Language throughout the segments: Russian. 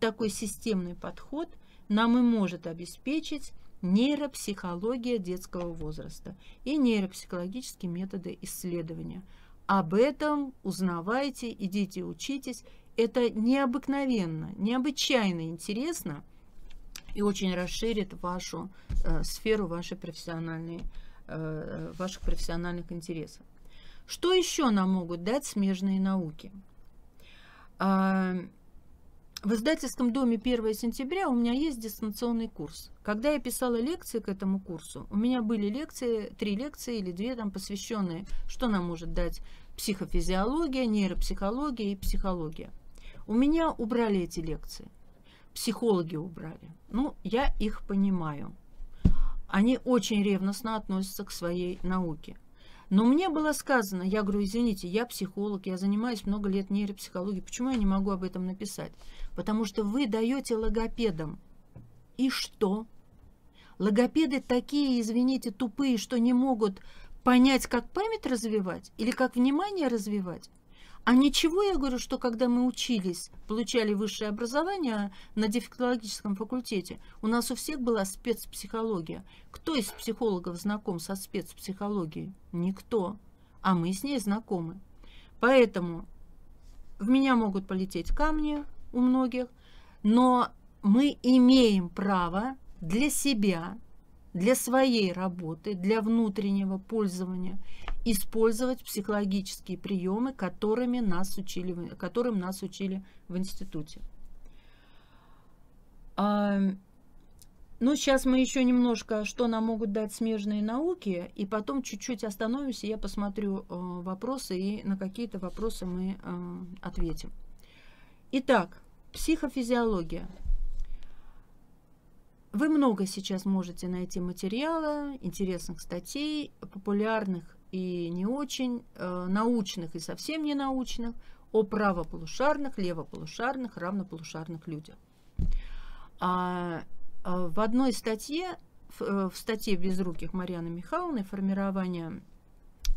такой системный подход нам и может обеспечить нейропсихология детского возраста и нейропсихологические методы исследования. Об этом узнавайте, идите учитесь. Это необыкновенно, необычайно интересно и очень расширит вашу э, сферу вашей профессиональной, э, ваших профессиональных интересов. Что еще нам могут дать смежные науки? В издательском доме 1 сентября у меня есть дистанционный курс. Когда я писала лекции к этому курсу, у меня были лекции, три лекции или две там посвященные, что нам может дать психофизиология, нейропсихология и психология. У меня убрали эти лекции. Психологи убрали. Ну, я их понимаю. Они очень ревностно относятся к своей науке. Но мне было сказано, я говорю, извините, я психолог, я занимаюсь много лет нейропсихологией, почему я не могу об этом написать? Потому что вы даете логопедам. И что? Логопеды такие, извините, тупые, что не могут понять, как память развивать или как внимание развивать. А ничего, я говорю, что когда мы учились, получали высшее образование на дефектологическом факультете, у нас у всех была спецпсихология. Кто из психологов знаком со спецпсихологией? Никто. А мы с ней знакомы. Поэтому в меня могут полететь камни у многих, но мы имеем право для себя для своей работы, для внутреннего пользования использовать психологические приемы, которыми нас учили, которым нас учили в институте. Ну, сейчас мы еще немножко, что нам могут дать смежные науки, и потом чуть-чуть остановимся, я посмотрю э, вопросы, и на какие-то вопросы мы э, ответим. Итак, психофизиология – вы много сейчас можете найти материала, интересных статей, популярных и не очень, э, научных и совсем не научных, о правополушарных, левополушарных, равнополушарных людях. А, а в одной статье, в, э, в статье «Безруких» Марьяны Михайловны «Формирование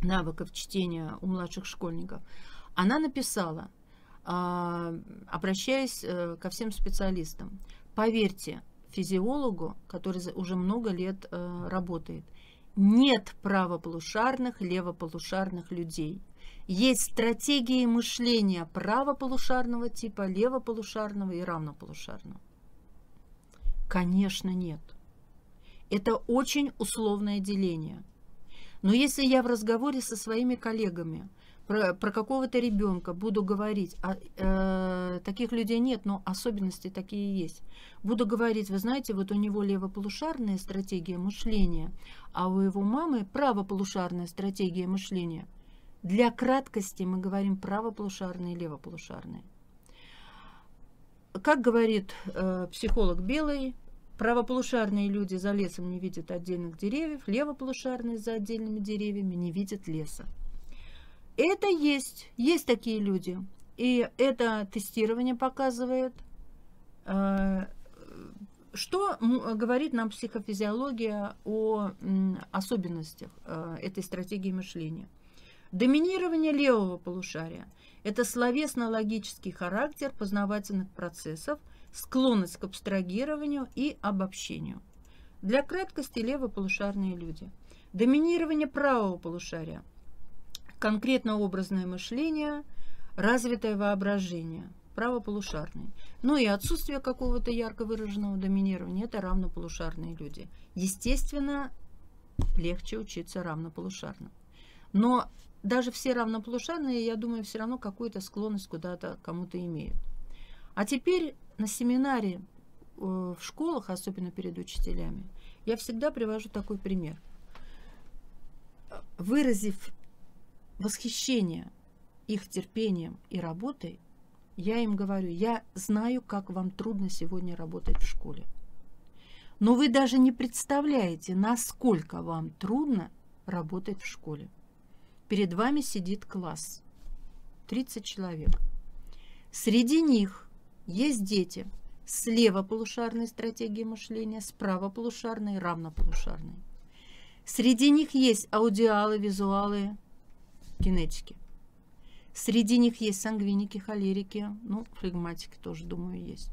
навыков чтения у младших школьников», она написала, а, обращаясь э, ко всем специалистам, поверьте, физиологу, который уже много лет э, работает. Нет правополушарных, левополушарных людей. Есть стратегии мышления правополушарного типа, левополушарного и равнополушарного. Конечно, нет. Это очень условное деление. Но если я в разговоре со своими коллегами – про, про какого-то ребенка буду говорить, а, э, таких людей нет, но особенности такие есть. Буду говорить, вы знаете, вот у него левополушарная стратегия мышления, а у его мамы правополушарная стратегия мышления. Для краткости мы говорим правополушарные и левополушарные. Как говорит э, психолог Белый, правополушарные люди за лесом не видят отдельных деревьев, левополушарные за отдельными деревьями не видят леса. Это есть, есть такие люди. И это тестирование показывает, э, что говорит нам психофизиология о особенностях э, этой стратегии мышления. Доминирование левого полушария – это словесно-логический характер познавательных процессов, склонность к абстрагированию и обобщению. Для краткости левополушарные люди. Доминирование правого полушария – конкретно образное мышление, развитое воображение, правополушарные. Ну и отсутствие какого-то ярко выраженного доминирования – это равнополушарные люди. Естественно, легче учиться равнополушарно. Но даже все равнополушарные, я думаю, все равно какую-то склонность куда-то кому-то имеют. А теперь на семинаре э, в школах, особенно перед учителями, я всегда привожу такой пример. Выразив восхищение их терпением и работой, я им говорю, я знаю, как вам трудно сегодня работать в школе. Но вы даже не представляете, насколько вам трудно работать в школе. Перед вами сидит класс, 30 человек. Среди них есть дети с левополушарной стратегией мышления, с правополушарной, равнополушарной. Среди них есть аудиалы, визуалы, кинетики. Среди них есть сангвиники, холерики, ну, флегматики тоже, думаю, есть.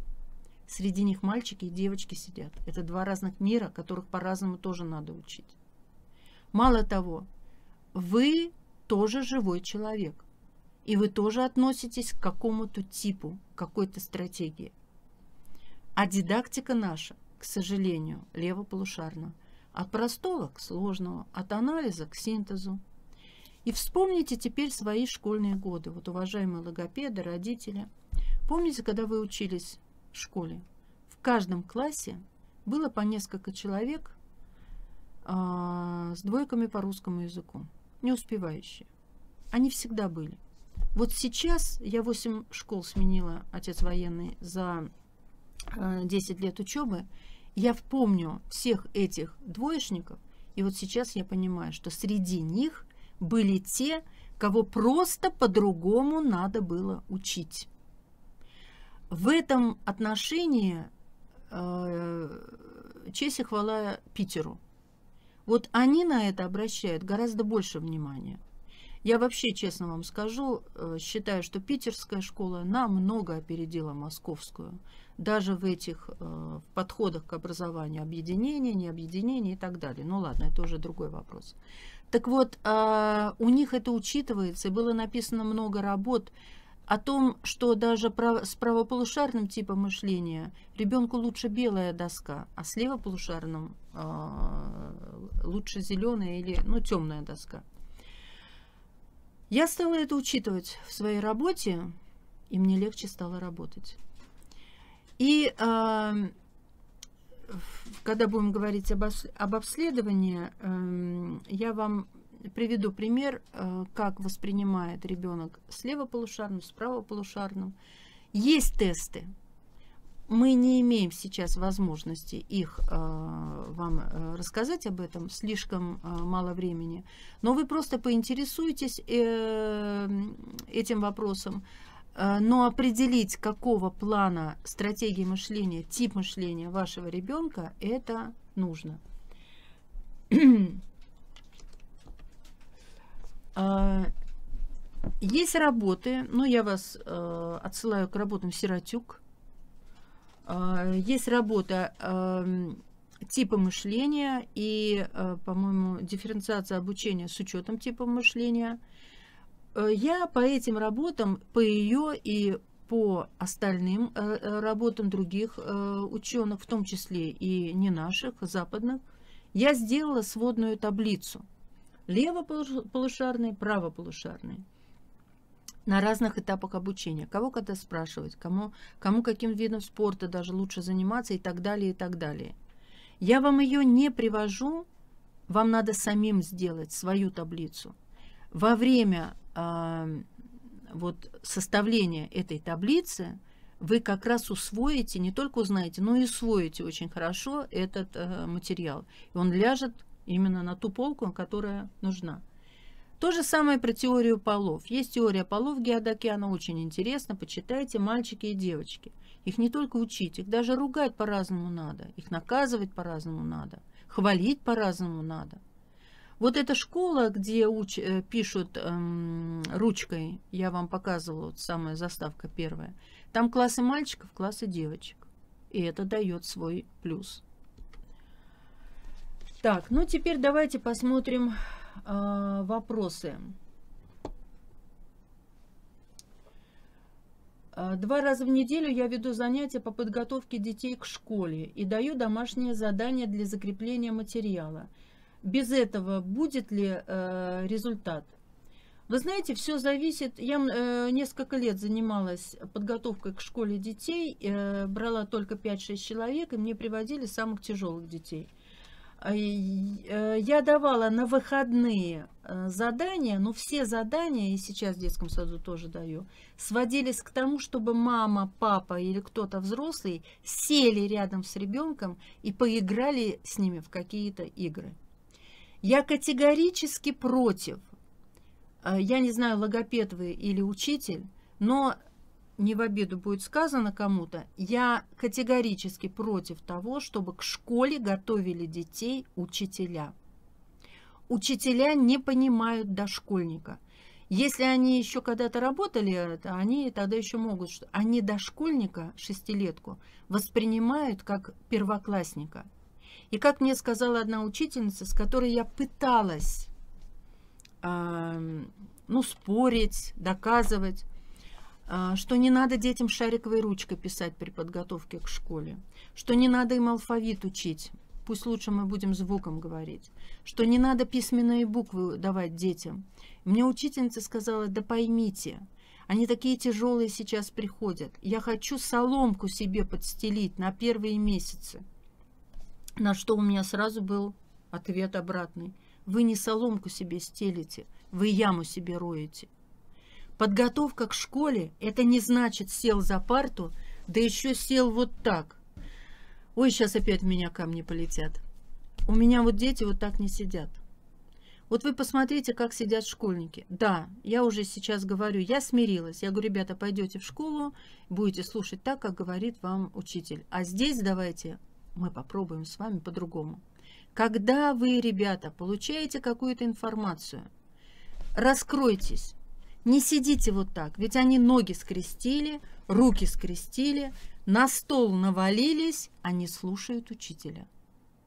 Среди них мальчики и девочки сидят. Это два разных мира, которых по-разному тоже надо учить. Мало того, вы тоже живой человек. И вы тоже относитесь к какому-то типу, какой-то стратегии. А дидактика наша, к сожалению, левополушарна. От простого к сложному, от анализа к синтезу. И вспомните теперь свои школьные годы. Вот, уважаемые логопеды, родители. Помните, когда вы учились в школе? В каждом классе было по несколько человек а, с двойками по русскому языку, не успевающие. Они всегда были. Вот сейчас я 8 школ сменила, отец военный, за 10 э, лет учебы. Я помню всех этих двоечников, и вот сейчас я понимаю, что среди них были те, кого просто по-другому надо было учить. В этом отношении э, честь и хвала Питеру. Вот они на это обращают гораздо больше внимания. Я вообще, честно вам скажу, э, считаю, что питерская школа намного опередила московскую. Даже в этих э, подходах к образованию, объединения, не объединения и так далее. Ну ладно, это уже другой вопрос. Так вот, а, у них это учитывается, и было написано много работ о том, что даже с правополушарным типом мышления ребенку лучше белая доска, а с левополушарным а, лучше зеленая или ну, темная доска. Я стала это учитывать в своей работе, и мне легче стало работать. И э, когда будем говорить об, об обследовании, э, я вам приведу пример, э, как воспринимает ребенок с левополушарным, с правополушарным. Есть тесты, мы не имеем сейчас возможности их э, вам э, рассказать об этом, слишком э, мало времени, но вы просто поинтересуетесь э, этим вопросом, но определить, какого плана стратегии мышления, тип мышления вашего ребенка, это нужно. А, есть работы, ну я вас э, отсылаю к работам Сиротюк, есть работа типа мышления и, по-моему, дифференциация обучения с учетом типа мышления. Э, я по этим работам, по ее и по остальным э, э, работам других ученых, в том числе и не наших, западных, я сделала сводную таблицу. Левополушарный, правополушарный на разных этапах обучения. Кого когда спрашивать, кому, кому каким видом спорта даже лучше заниматься и так далее, и так далее. Я вам ее не привожу, вам надо самим сделать свою таблицу. Во время э, вот, составления этой таблицы вы как раз усвоите, не только узнаете, но и усвоите очень хорошо этот э, материал. И он ляжет именно на ту полку, которая нужна. То же самое про теорию полов. Есть теория полов Геодаки, она очень интересна. Почитайте, мальчики и девочки. Их не только учить, их даже ругать по-разному надо. Их наказывать по-разному надо. Хвалить по-разному надо. Вот эта школа, где уч, э, пишут эм, ручкой, я вам показывала, вот самая заставка первая, там классы мальчиков, классы девочек. И это дает свой плюс. Так, ну теперь давайте посмотрим э, вопросы. А, два раза в неделю я веду занятия по подготовке детей к школе и даю домашнее задание для закрепления материала. Без этого будет ли э, результат? Вы знаете, все зависит. Я э, несколько лет занималась подготовкой к школе детей, э, брала только 5-6 человек, и мне приводили самых тяжелых детей. Э, я давала на выходные э, задания, но все задания, и сейчас в детском саду тоже даю, сводились к тому, чтобы мама, папа или кто-то взрослый сели рядом с ребенком и поиграли с ними в какие-то игры. Я категорически против, э, я не знаю, логопед вы или учитель, но не в обиду будет сказано кому-то, я категорически против того, чтобы к школе готовили детей учителя. Учителя не понимают дошкольника. Если они еще когда-то работали, то они тогда еще могут, что они дошкольника, шестилетку, воспринимают как первоклассника. И как мне сказала одна учительница, с которой я пыталась э, ну, спорить, доказывать, э, что не надо детям шариковой ручкой писать при подготовке к школе, что не надо им алфавит учить, пусть лучше мы будем звуком говорить, что не надо письменные буквы давать детям. Мне учительница сказала, да поймите, они такие тяжелые сейчас приходят. Я хочу соломку себе подстелить на первые месяцы. На что у меня сразу был ответ обратный. Вы не соломку себе стелите, вы яму себе роете. Подготовка к школе – это не значит сел за парту, да еще сел вот так. Ой, сейчас опять меня камни полетят. У меня вот дети вот так не сидят. Вот вы посмотрите, как сидят школьники. Да, я уже сейчас говорю, я смирилась. Я говорю, ребята, пойдете в школу, будете слушать так, как говорит вам учитель. А здесь давайте мы попробуем с вами по-другому. Когда вы, ребята, получаете какую-то информацию, раскройтесь. Не сидите вот так, ведь они ноги скрестили, руки скрестили, на стол навалились, они слушают учителя.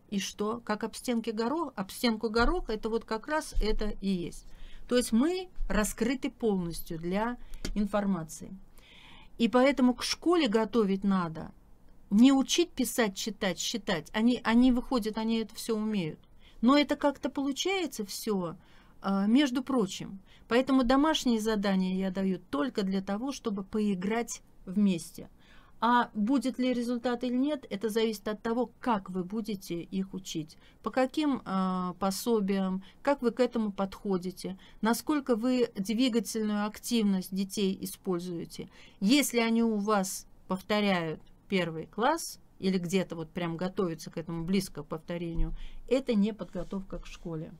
И что? Как об стенке горох, об стенку гороха, это вот как раз это и есть. То есть мы раскрыты полностью для информации. И поэтому к школе готовить надо. Не учить писать, читать, считать. Они, они выходят, они это все умеют. Но это как-то получается все, а, между прочим. Поэтому домашние задания я даю только для того, чтобы поиграть вместе. А будет ли результат или нет, это зависит от того, как вы будете их учить, по каким э, пособиям, как вы к этому подходите, насколько вы двигательную активность детей используете. Если они у вас повторяют первый класс или где-то вот прям готовятся к этому близко к повторению, это не подготовка к школе.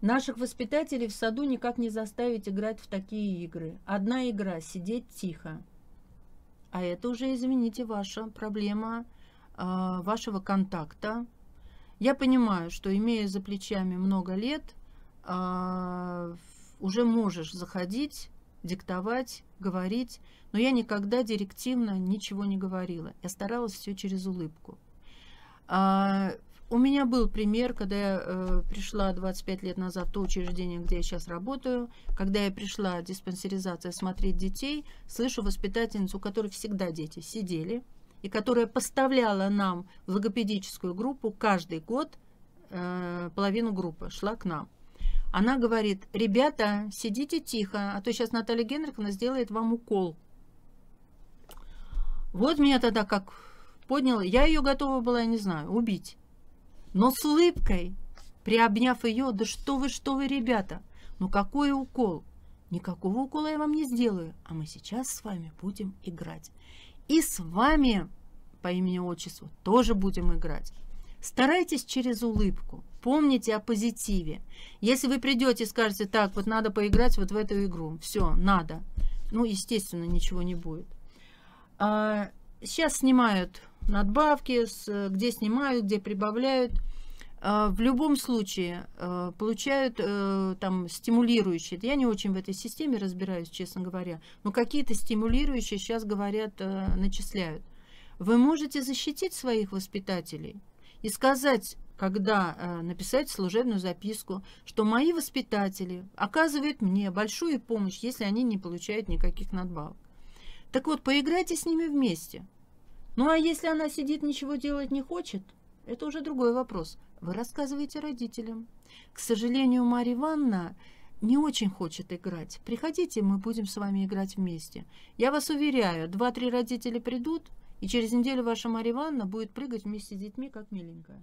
Наших воспитателей в саду никак не заставить играть в такие игры. Одна игра – сидеть тихо. А это уже, извините, ваша проблема э, вашего контакта. Я понимаю, что имея за плечами много лет, э, уже можешь заходить, диктовать, говорить, но я никогда директивно ничего не говорила. Я старалась все через улыбку. А, у меня был пример, когда я э, пришла 25 лет назад в то учреждение, где я сейчас работаю, когда я пришла диспансеризация смотреть детей, слышу воспитательницу, у которой всегда дети сидели, и которая поставляла нам в логопедическую группу каждый год э, половину группы, шла к нам. Она говорит, ребята, сидите тихо, а то сейчас Наталья Генриковна сделает вам укол. Вот меня тогда как подняла, я ее готова была, я не знаю, убить но с улыбкой, приобняв ее, да что вы, что вы, ребята, ну какой укол? Никакого укола я вам не сделаю, а мы сейчас с вами будем играть. И с вами по имени-отчеству тоже будем играть. Старайтесь через улыбку. Помните о позитиве. Если вы придете и скажете, так, вот надо поиграть вот в эту игру, все, надо. Ну, естественно, ничего не будет. А, сейчас снимают надбавки, с, где снимают, где прибавляют. А, в любом случае а, получают э, там стимулирующие. Я не очень в этой системе разбираюсь, честно говоря, но какие-то стимулирующие сейчас говорят, э, начисляют. Вы можете защитить своих воспитателей и сказать, когда э, написать служебную записку, что мои воспитатели оказывают мне большую помощь, если они не получают никаких надбавок. Так вот, поиграйте с ними вместе – ну а если она сидит, ничего делать не хочет, это уже другой вопрос. Вы рассказываете родителям. К сожалению, Марья Ивановна не очень хочет играть. Приходите, мы будем с вами играть вместе. Я вас уверяю, два-три родителя придут, и через неделю ваша Марья Ивановна будет прыгать вместе с детьми, как миленькая.